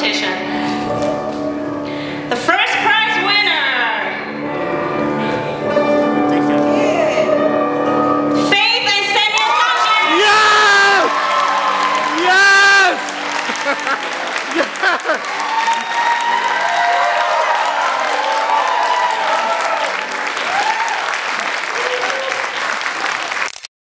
competition. The first prize winner, Faith and Senya Sanchez. Yes! Yes! yes!